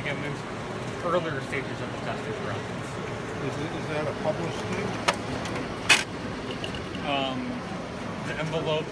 think in the earlier stages of the testing process. Is, it, is that a published thing? Um, the envelope